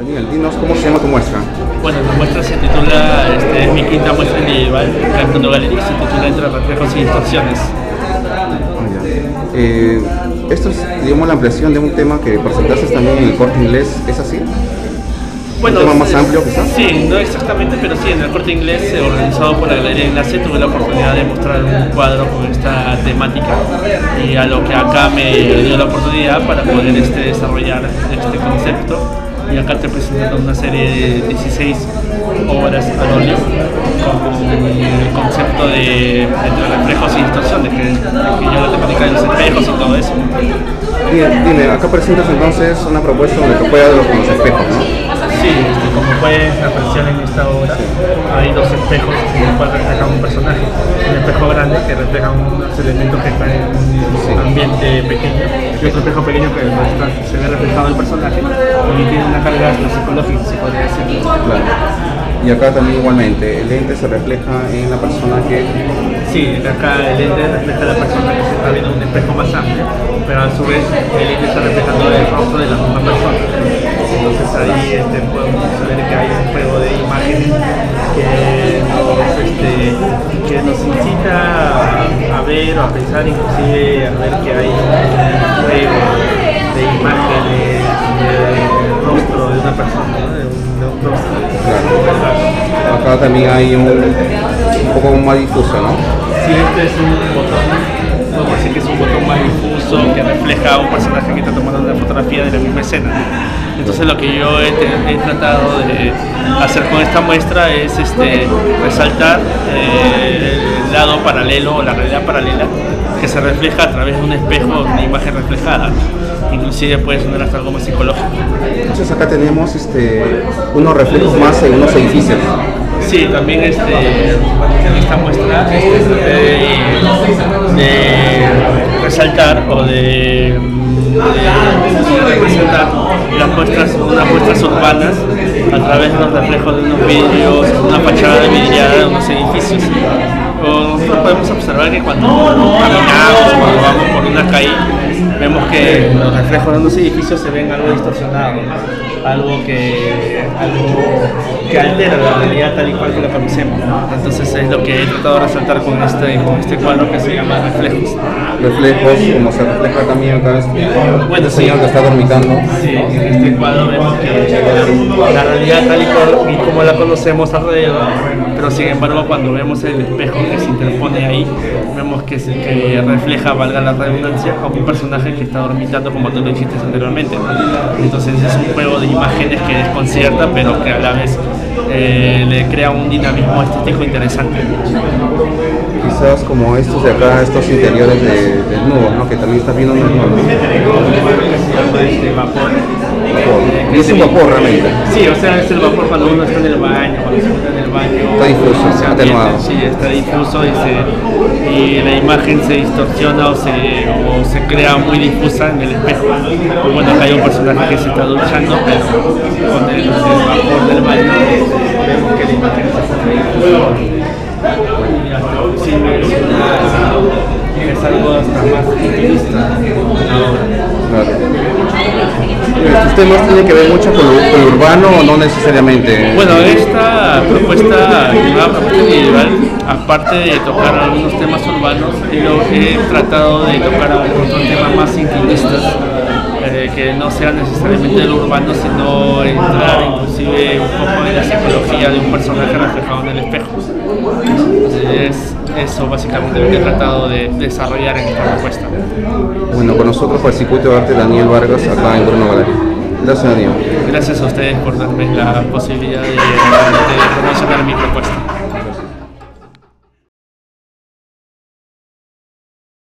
Daniel, dinos cómo se llama tu muestra. Bueno, la muestra se titula, este, es mi quinta muestra individual, Cantando Gallery, se titula Entre reflejos y distorsiones. Ah, eh, esto es, digamos, la ampliación de un tema que presentaste también en el corte inglés, ¿es así? Bueno, ¿Un tema más es- amplio quizás? Sí, no exactamente, pero sí, en el corte inglés eh, organizado por la Galería Enlace tuve la oportunidad de mostrar un cuadro con esta temática y a lo que acá me dio la oportunidad para poder este, desarrollar este concepto y acá te presento una serie de 16 obras al óleo con el concepto de, reflejos y distorsiones, que, que yo la temática de los espejos y todo eso. Bien, dime, acá presentas entonces una propuesta donde te juega con los espejos, ¿no? Este, como puedes apreciar en esta obra, hay dos espejos en los cuales reflejan un personaje. Un espejo grande que refleja unos elementos que están en un ambiente pequeño y otro espejo pequeño que está- se ve reflejado el personaje y tiene una carga psicológica, se podría decir. Claro. Y acá también igualmente, el lente se refleja en la persona que... Sí, acá el ente refleja a la persona que se está viendo en un espejo más amplio, pero a su vez el ente está reflejando el rostro de la misma persona. Entonces ahí este, podemos ver que hay un juego de imágenes que nos, este, que nos incita a, a ver o a pensar, inclusive a ver que hay un juego de imágenes del rostro de una persona, ¿no? de, un, de un rostro. Claro. Acá también hay un, un poco más difuso, ¿no? Si este es un botón, podemos decir que es un botón más difuso que refleja a un personaje que está tomando escena. Entonces lo que yo he, tratado de hacer con esta muestra es este, resaltar eh, el lado paralelo o la realidad paralela que se refleja a través de un espejo, una imagen reflejada. Inclusive puede sonar hasta algo más psicológico. Entonces acá tenemos este, unos reflejos más en unos edificios. Sí, también este, esta muestra este, resaltar o de, representar las muestras, unas muestras urbanas a través de los reflejos de unos vidrios, una fachada vidriada de unos edificios. O nosotros podemos observar que cuando caminamos, cuando vamos por una calle, vemos que los reflejos de unos edificios se ven algo distorsionados, algo que, algo que altera la realidad tal y cual que la conocemos. ¿no? Entonces es lo que he tratado de resaltar con este, con este cuadro que se llama Reflejos. Reflejos, como se refleja también acá este, Bueno, este señor que está dormitando. Sí, en este cuadro vemos que la, la realidad tal y, cual- y como la conocemos alrededor, pero sin embargo cuando vemos el espejo que se interpone ahí, vemos que, se, que refleja, valga la redundancia, a un personaje que está dormitando como tú lo dijiste anteriormente. Entonces es un juego de imágenes que desconcierta, pero que a la vez eh, le crea un dinamismo estético interesante. Quizás como estos de acá, estos interiores de, desnudos, ¿no? Que también estás viendo llama este vapor. Vapor. Y es un vapor realmente. Sí, o sea, es el vapor cuando uno está en el baño, cuando se encuentra en el baño. Está difuso, se atenuado. Sí, está difuso y, se- y la imagen se distorsiona o se, o se crea muy difusa en el espejo. Y bueno, acá hay un personaje que se está duchando, pero con el, el vapor del baño vemos que la imagen se pone difusa. Y hasta sí, es, es algo hasta más intimista. Claro. ¿Tus temas tienen que ver mucho con lo, urbano o no necesariamente? Bueno, esta propuesta, nueva propuesta individual, aparte de tocar algunos temas urbanos, yo he tratado de tocar otros temas más intimistas, eh, que no sean necesariamente lo urbano, sino entrar inclusive un poco en la psicología de un personaje reflejado en el espejo. Es eso básicamente lo que he tratado de desarrollar en esta propuesta. Bueno, con nosotros fue el circuito de arte Daniel Vargas acá en Bruno Galería. Gracias, Daniel. Gracias a ustedes por darme la posibilidad de, de promocionar mi propuesta.